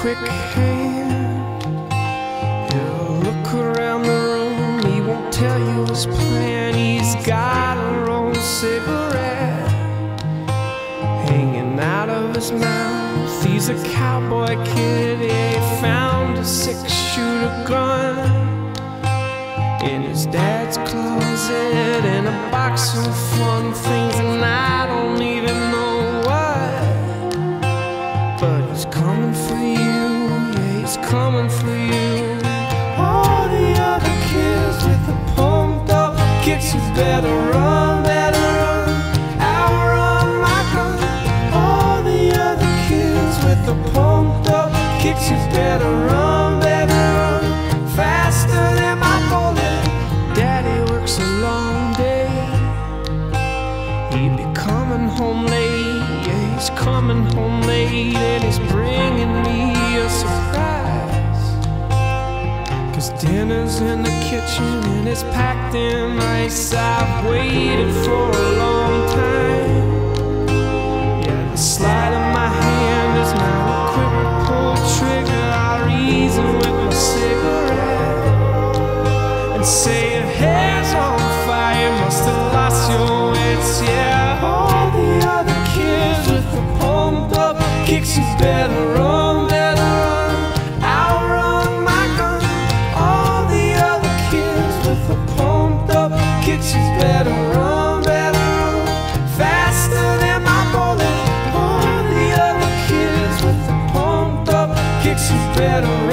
quick hand. He'll look around the room, he won't tell you his plan. He's got a rolled cigarette hanging out of his mouth. He's a cowboy kid, he found a six shooter gun in his dad's closet in a box of fun things, and I don't coming for you. All the other kids with the pumped up kicks, you better run, better run. I'll run my gun. All the other kids with the pumped up kicks, you better run, dinner's in the kitchen and it's packed in ice. I've waited for a long time. Yeah, the slide of my hand is not a quick pull trigger. I reason with my cigarette and say your hair's on fire. Must have lost your wits. Yeah, all the other kids with the pumped up kicks. You better run, better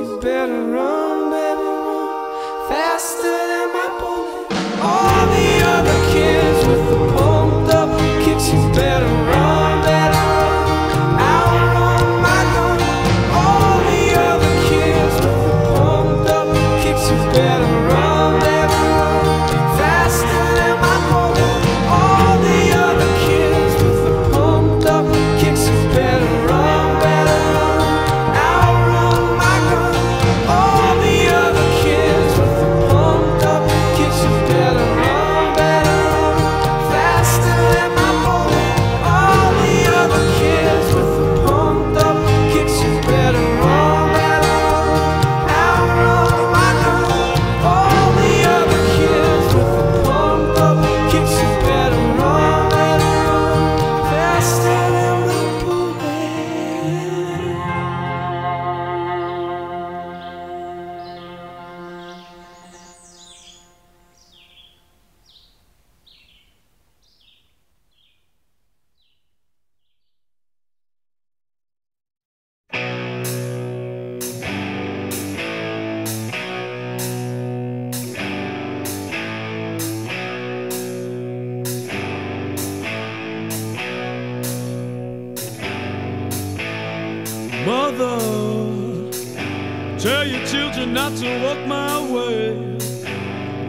you better run, better run. Faster than my bullet. All the Mother, tell your children not to walk my way.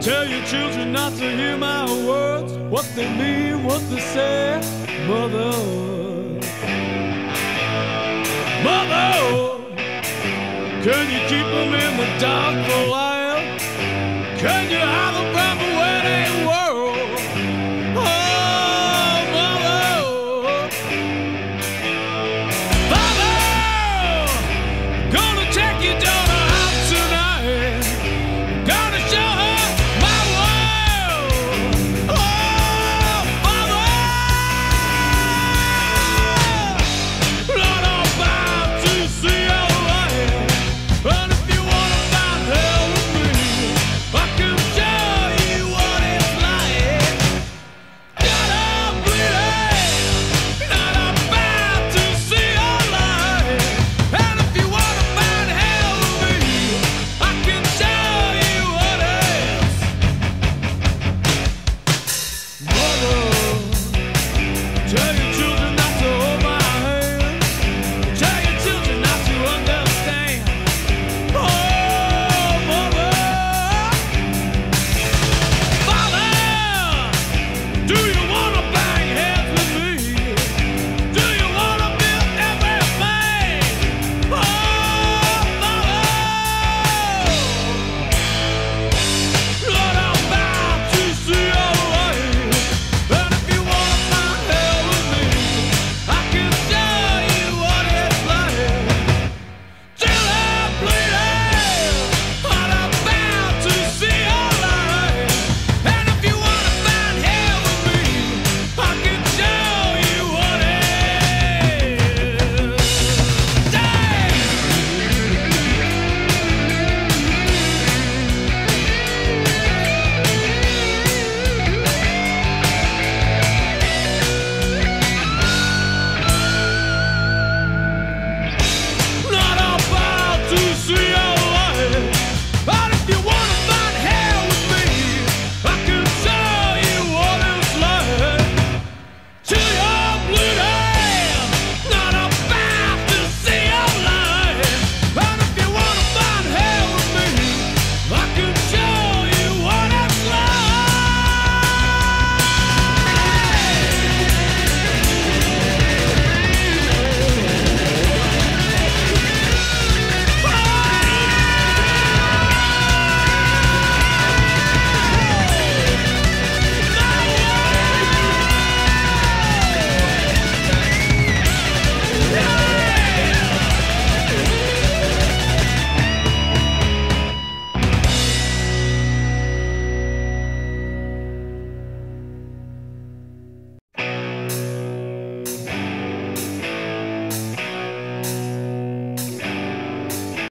Tell your children not to hear my words, what they mean, what they say. Mother, Mother, can you keep them in the dark for a while? Can you hide them